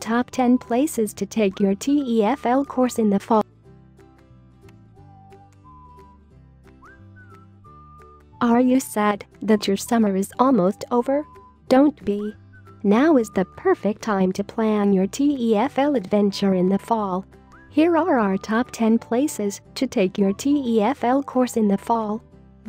Top 10 places to take your TEFL course in the fall. Are you sad that your summer is almost over? Don't be. Now is the perfect time to plan your TEFL adventure in the fall. Here are our top 10 places to take your TEFL course in the fall.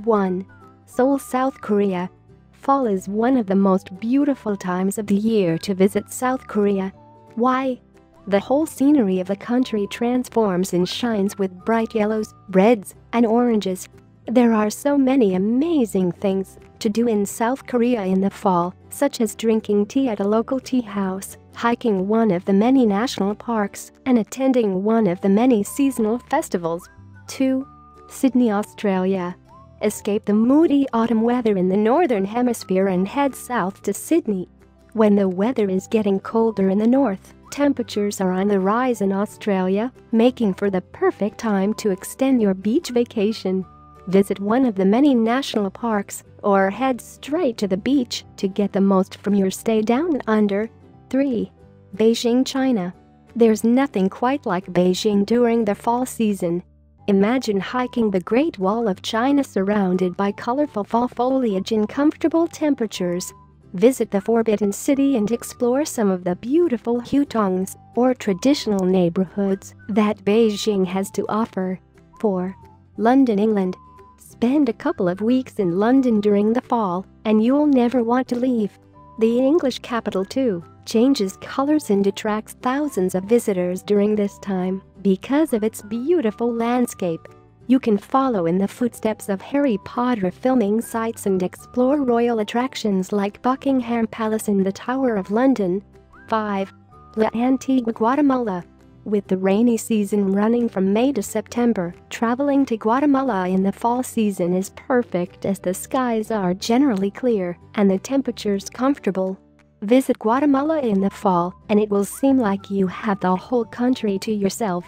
1. Seoul, South Korea. Fall is one of the most beautiful times of the year to visit South Korea. Why? The whole scenery of the country transforms and shines with bright yellows, reds, and oranges. There are so many amazing things to do in South Korea in the fall, such as drinking tea at a local tea house, hiking one of the many national parks, and attending one of the many seasonal festivals. 2. Sydney, Australia. Escape the moody autumn weather in the northern hemisphere and head south to Sydney. When the weather is getting colder in the north, temperatures are on the rise in Australia, making for the perfect time to extend your beach vacation. Visit one of the many national parks or head straight to the beach to get the most from your stay down under. 3. Beijing, China. There's nothing quite like Beijing during the fall season. Imagine hiking the Great Wall of China surrounded by colorful fall foliage in comfortable temperatures. Visit the Forbidden City and explore some of the beautiful hutongs, or traditional neighborhoods, that Beijing has to offer. 4. London, England. Spend a couple of weeks in London during the fall, and you'll never want to leave. The English capital, too, changes colors and attracts thousands of visitors during this time because of its beautiful landscape. You can follow in the footsteps of Harry Potter filming sites and explore royal attractions like Buckingham Palace and the Tower of London. 5. La Antigua, Guatemala. With the rainy season running from May to September, traveling to Guatemala in the fall season is perfect as the skies are generally clear and the temperatures comfortable. Visit Guatemala in the fall, and it will seem like you have the whole country to yourself.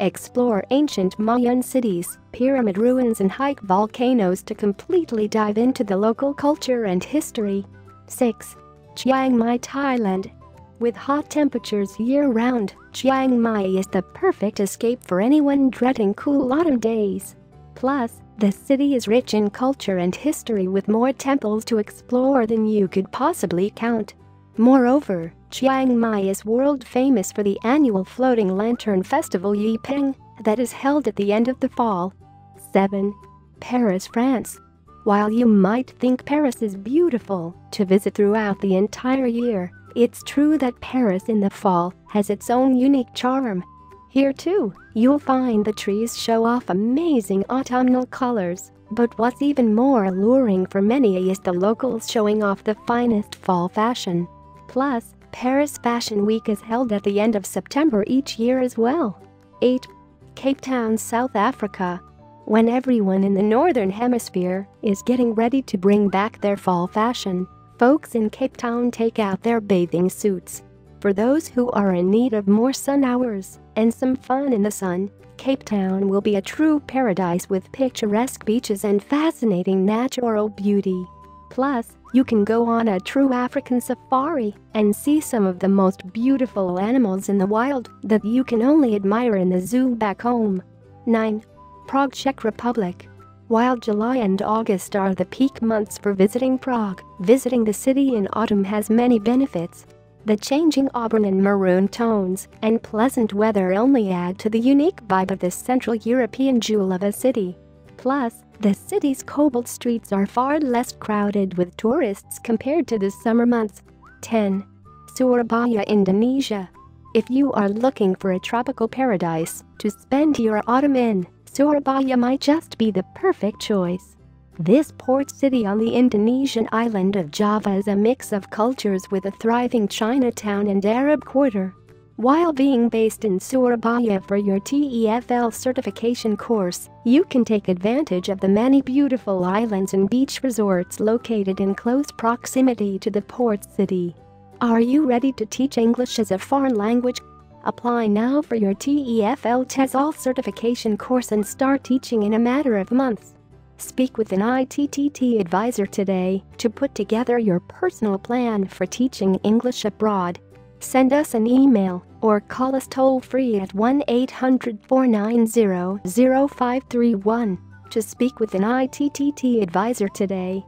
Explore ancient Mayan cities, pyramid ruins and hike volcanoes to completely dive into the local culture and history. 6. Chiang Mai, Thailand. With hot temperatures year-round, Chiang Mai is the perfect escape for anyone dreading cool autumn days. Plus, the city is rich in culture and history with more temples to explore than you could possibly count. Moreover, Chiang Mai is world famous for the annual floating lantern festival Yipeng that is held at the end of the fall. 7. Paris, France. While you might think Paris is beautiful to visit throughout the entire year, it's true that Paris in the fall has its own unique charm. Here too, you'll find the trees show off amazing autumnal colors, but what's even more alluring for many is the locals showing off the finest fall fashion. Plus, Paris Fashion Week is held at the end of September each year as well. 8. Cape Town, South Africa. When everyone in the Northern Hemisphere is getting ready to bring back their fall fashion, folks in Cape Town take out their bathing suits. For those who are in need of more sun hours and some fun in the sun, Cape Town will be a true paradise with picturesque beaches and fascinating natural beauty. Plus, you can go on a true African safari and see some of the most beautiful animals in the wild that you can only admire in the zoo back home. 9. Prague, Czech Republic. While July and August are the peak months for visiting Prague, visiting the city in autumn has many benefits. The changing auburn and maroon tones and pleasant weather only add to the unique vibe of this Central European jewel of a city. Plus, the city's cobbled streets are far less crowded with tourists compared to the summer months. 10. Surabaya, Indonesia. If you are looking for a tropical paradise to spend your autumn in, Surabaya might just be the perfect choice. This port city on the Indonesian island of Java is a mix of cultures with a thriving Chinatown and Arab quarter. While being based in Surabaya for your TEFL certification course, you can take advantage of the many beautiful islands and beach resorts located in close proximity to the port city. Are you ready to teach English as a foreign language? Apply now for your TEFL TESOL certification course and start teaching in a matter of months. Speak with an ITTT advisor today to put together your personal plan for teaching English abroad. Send us an email or call us toll free at 1 800 490 0531 to speak with an ITTT advisor today.